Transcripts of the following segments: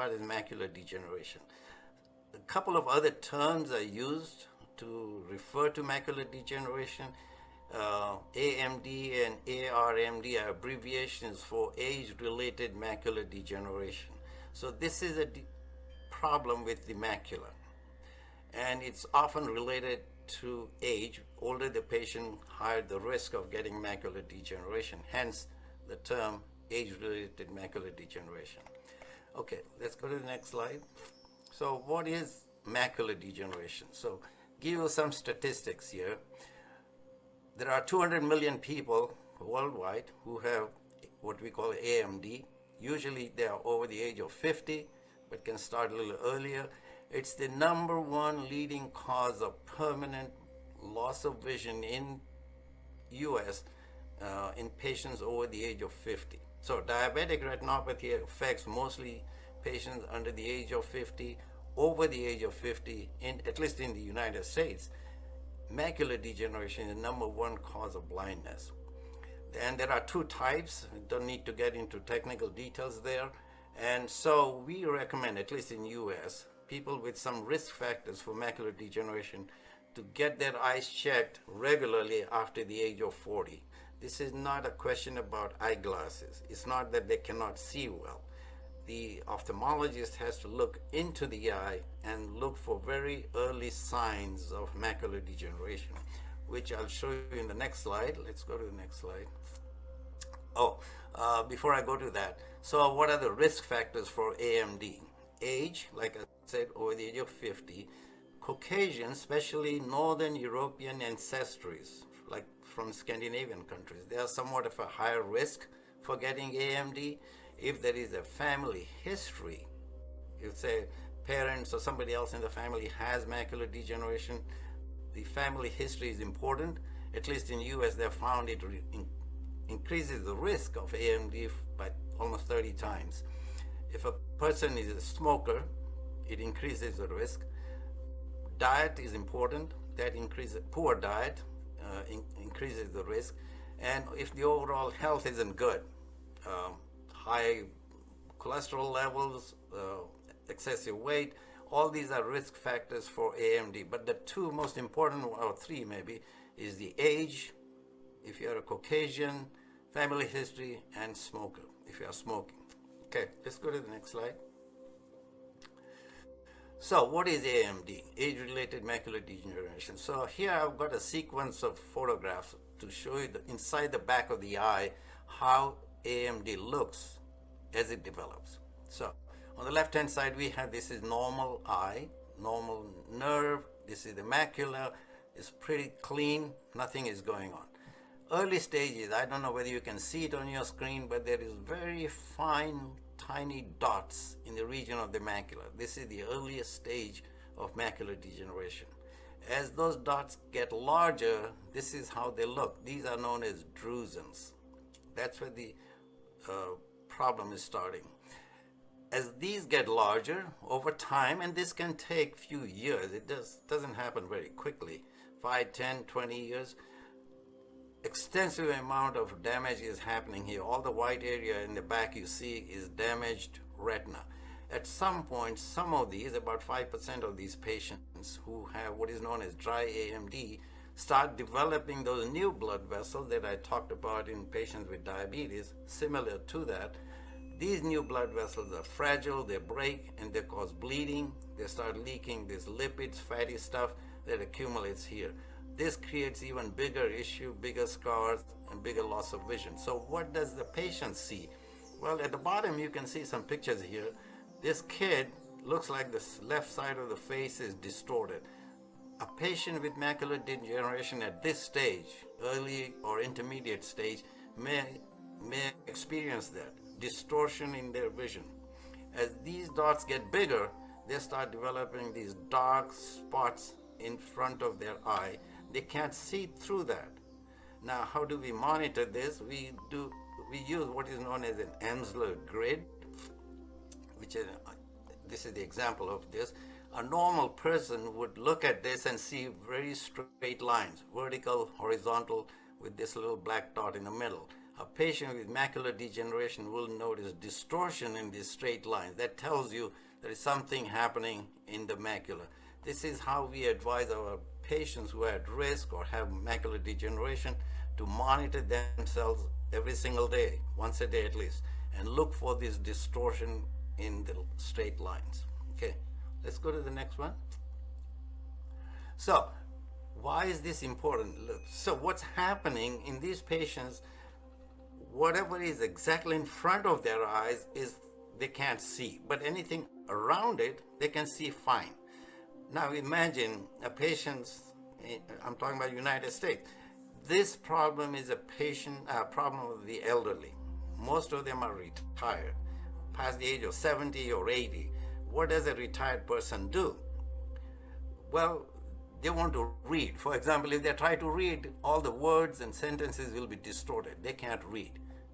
part is macular degeneration. A couple of other terms are used to refer to macular degeneration. Uh, AMD and ARMD are abbreviations for age-related macular degeneration. So this is a problem with the macula, and it's often related to age. Older the patient, higher the risk of getting macular degeneration. Hence, the term age-related macular degeneration. Okay, let's go to the next slide. So, what is macular degeneration? So, give you some statistics here. There are 200 million people worldwide who have what we call AMD. Usually they are over the age of 50, but can start a little earlier. It's the number one leading cause of permanent loss of vision in US uh, in patients over the age of 50. So diabetic retinopathy affects mostly patients under the age of 50, over the age of 50, in, at least in the United States macular degeneration is the number one cause of blindness. And there are two types, don't need to get into technical details there. And so we recommend, at least in US, people with some risk factors for macular degeneration to get their eyes checked regularly after the age of 40. This is not a question about eyeglasses. It's not that they cannot see well the ophthalmologist has to look into the eye and look for very early signs of macular degeneration, which I'll show you in the next slide. Let's go to the next slide. Oh, uh, before I go to that, so what are the risk factors for AMD? Age, like I said, over the age of 50. Caucasian, especially Northern European ancestries, from Scandinavian countries, they are somewhat of a higher risk for getting AMD if there is a family history, if say parents or somebody else in the family has macular degeneration, the family history is important. At least in US, they have found it in increases the risk of AMD by almost 30 times. If a person is a smoker, it increases the risk. Diet is important. That increases poor diet uh, in, increases the risk. And if the overall health isn't good, um, high cholesterol levels, uh, excessive weight, all these are risk factors for AMD. But the two most important, or three maybe, is the age, if you're a Caucasian, family history, and smoker, if you're smoking. Okay, let's go to the next slide. So what is AMD, age-related macular degeneration? So here I've got a sequence of photographs to show you the, inside the back of the eye how AMD looks as it develops. So on the left hand side we have this is normal eye, normal nerve, this is the macula, it's pretty clean, nothing is going on. Early stages, I don't know whether you can see it on your screen, but there is very fine, tiny dots in the region of the macula. This is the earliest stage of macular degeneration. As those dots get larger, this is how they look. These are known as drusens. That's where the uh, problem is starting. As these get larger over time, and this can take few years, it does, doesn't happen very quickly, 5, 10, 20 years, extensive amount of damage is happening here. All the white area in the back you see is damaged retina. At some point, some of these, about 5% of these patients who have what is known as dry AMD, start developing those new blood vessels that I talked about in patients with diabetes, similar to that. These new blood vessels are fragile, they break, and they cause bleeding. They start leaking these lipids, fatty stuff that accumulates here. This creates even bigger issue, bigger scars, and bigger loss of vision. So what does the patient see? Well, at the bottom you can see some pictures here. This kid looks like the left side of the face is distorted a patient with macular degeneration at this stage, early or intermediate stage, may, may experience that distortion in their vision. As these dots get bigger, they start developing these dark spots in front of their eye. They can't see through that. Now, how do we monitor this? We do we use what is known as an Amsler grid, which is this is the example of this a normal person would look at this and see very straight lines, vertical, horizontal, with this little black dot in the middle. a patient with macular degeneration will notice distortion in these straight lines. That tells you there is something happening in the macula. This is how we advise our patients who are at risk or have macular degeneration to monitor themselves every single day, once a day at least, and look for this distortion in the straight lines. Okay, let's go to the next one. So, why is this important? So, what's happening in these patients, whatever is exactly in front of their eyes is they can't see, but anything around it, they can see fine. Now, imagine a patient, eh, I'm talking about United States. This problem is a patient uh, problem of the elderly. Most of them are retired, past the age of 70 or 80. What does a retired person do? Well, they want to read. For example, if they try to read, all the words and sentences will be distorted. They can't read.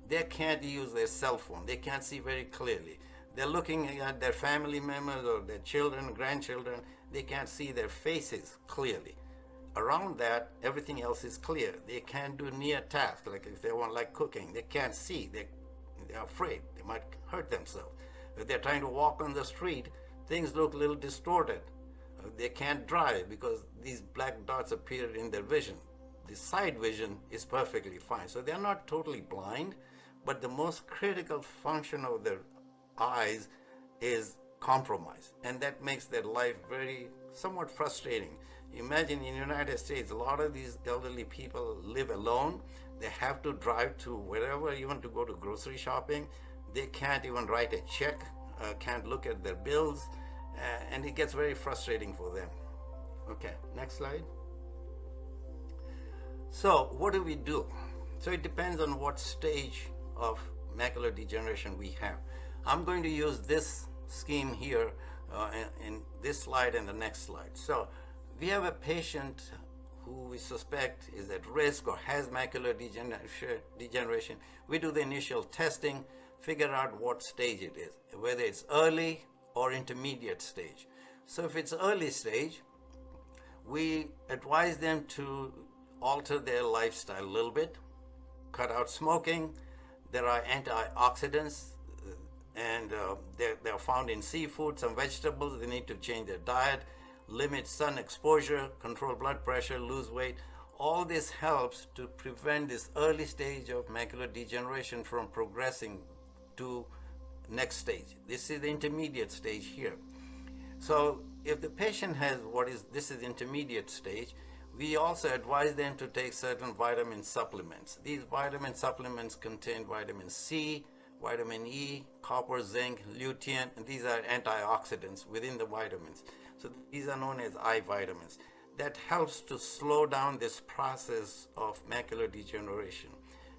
They can't use their cell phone. They can't see very clearly. They're looking at their family members or their children, grandchildren. They can't see their faces clearly. Around that, everything else is clear. They can't do near tasks, like if they want like cooking. They can't see. They, they're afraid. They might hurt themselves. If they're trying to walk on the street, things look a little distorted uh, they can't drive because these black dots appear in their vision. The side vision is perfectly fine. So they're not totally blind, but the most critical function of their eyes is compromised. And that makes their life very somewhat frustrating. Imagine in the United States, a lot of these elderly people live alone. They have to drive to wherever, even to go to grocery shopping. They can't even write a check, uh, can't look at their bills uh, and it gets very frustrating for them. Okay, next slide. So what do we do? So it depends on what stage of macular degeneration we have. I'm going to use this scheme here uh, in, in this slide and the next slide. So we have a patient who we suspect is at risk or has macular degeneration. We do the initial testing, figure out what stage it is, whether it's early or intermediate stage. So if it's early stage, we advise them to alter their lifestyle a little bit, cut out smoking. There are antioxidants and uh, they're, they're found in seafood, some vegetables. They need to change their diet, limit sun exposure, control blood pressure, lose weight. All this helps to prevent this early stage of macular degeneration from progressing to next stage. This is the intermediate stage here. So if the patient has what is, this is intermediate stage, we also advise them to take certain vitamin supplements. These vitamin supplements contain vitamin C, vitamin E, copper, zinc, lutein, and these are antioxidants within the vitamins. So these are known as eye vitamins. That helps to slow down this process of macular degeneration.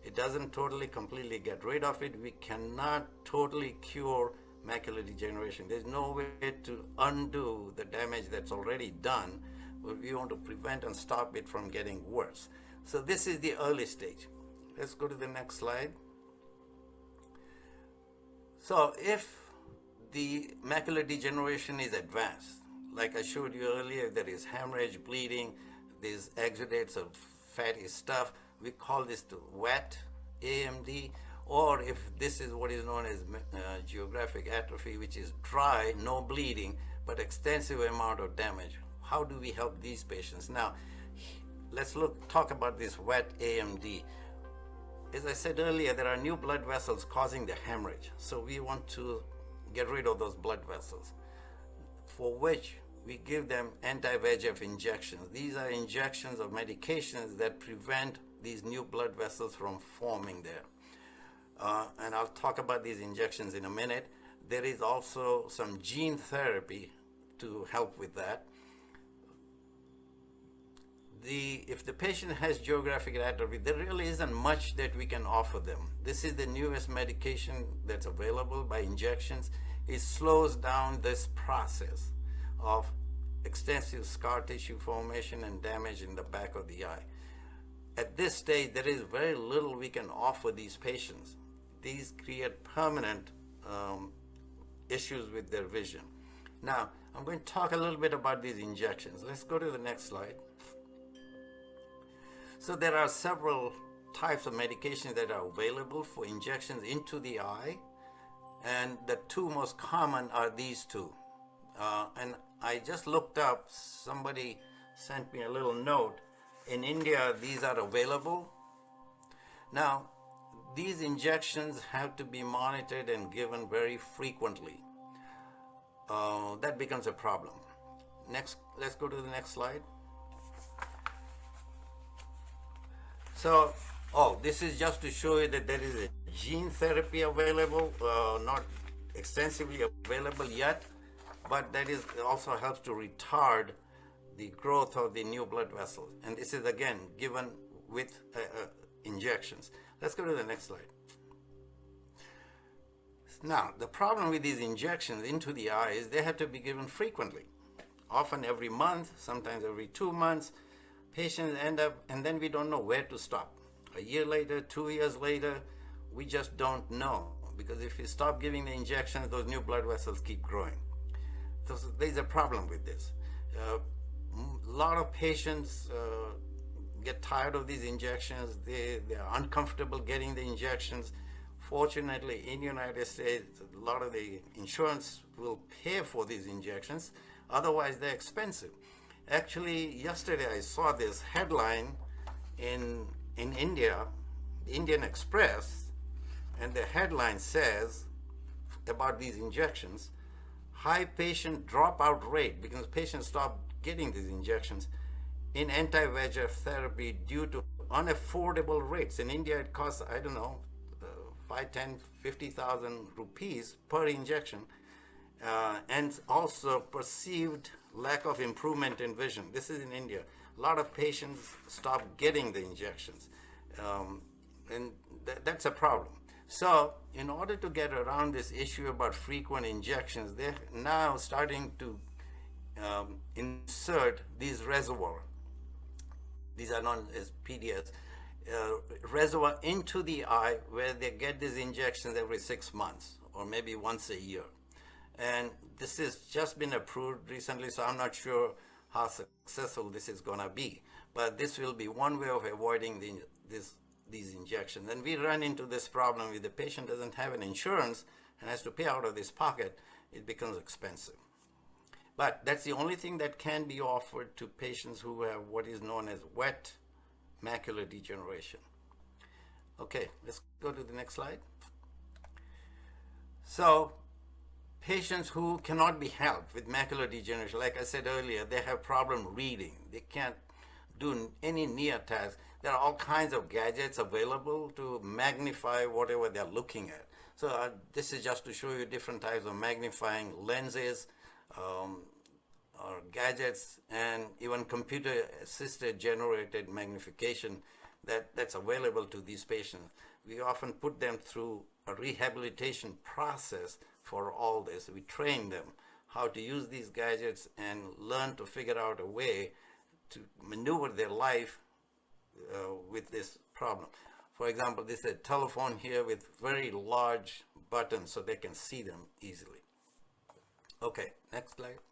It doesn't totally completely get rid of it. We cannot totally cure macular degeneration. There's no way to undo the damage that's already done, but we want to prevent and stop it from getting worse. So this is the early stage. Let's go to the next slide. So if the macular degeneration is advanced, like I showed you earlier, there is hemorrhage, bleeding, there's exudates of fatty stuff, we call this the wet AMD, or if this is what is known as uh, geographic atrophy, which is dry, no bleeding, but extensive amount of damage. How do we help these patients? Now, let's look talk about this wet AMD. As I said earlier, there are new blood vessels causing the hemorrhage. So we want to get rid of those blood vessels, for which we give them anti-VEGF injections. These are injections of medications that prevent these new blood vessels from forming there. Uh, and I'll talk about these injections in a minute. There is also some gene therapy to help with that. The, if the patient has geographic atrophy, there really isn't much that we can offer them. This is the newest medication that's available by injections. It slows down this process of extensive scar tissue formation and damage in the back of the eye. At this stage, there is very little we can offer these patients. These create permanent um, issues with their vision. Now, I'm going to talk a little bit about these injections. Let's go to the next slide. So there are several types of medications that are available for injections into the eye, and the two most common are these two. Uh, and I just looked up, somebody sent me a little note. In India, these are available. Now, these injections have to be monitored and given very frequently. Uh, that becomes a problem. Next, let's go to the next slide. So, oh, this is just to show you that there is a gene therapy available, uh, not extensively available yet, but that is also helps to retard the growth of the new blood vessels. And this is again given with uh, uh, injections. Let's go to the next slide. Now, the problem with these injections into the eye is they have to be given frequently, often every month, sometimes every two months. Patients end up, and then we don't know where to stop. A year later, two years later, we just don't know because if you stop giving the injections, those new blood vessels keep growing. So there's a problem with this. Uh, a lot of patients uh, get tired of these injections. They, they are uncomfortable getting the injections. Fortunately, in the United States, a lot of the insurance will pay for these injections. Otherwise, they're expensive. Actually, yesterday I saw this headline in, in India, Indian Express, and the headline says about these injections, high patient dropout rate because patients stop getting these injections in anti-VEGF therapy due to unaffordable rates. In India, it costs, I don't know, uh, 5, 10, 50,000 rupees per injection. Uh, and also perceived lack of improvement in vision. This is in India. A lot of patients stop getting the injections. Um, and th that's a problem. So in order to get around this issue about frequent injections, they're now starting to um, insert these reservoir. These are known as PDS. Uh, reservoir into the eye where they get these injections every six months or maybe once a year. And this has just been approved recently, so I'm not sure how successful this is going to be. But this will be one way of avoiding the, this these injections. And we run into this problem if the patient doesn't have an insurance and has to pay out of this pocket, it becomes expensive. But that's the only thing that can be offered to patients who have what is known as wet macular degeneration. Okay, let's go to the next slide. So, patients who cannot be helped with macular degeneration, like I said earlier, they have problem reading. They can't do any near task there are all kinds of gadgets available to magnify whatever they're looking at. So uh, this is just to show you different types of magnifying lenses, um, or gadgets, and even computer-assisted generated magnification that, that's available to these patients. We often put them through a rehabilitation process for all this. We train them how to use these gadgets and learn to figure out a way to maneuver their life uh, with this problem. For example, this is a telephone here with very large buttons so they can see them easily. Okay, next slide.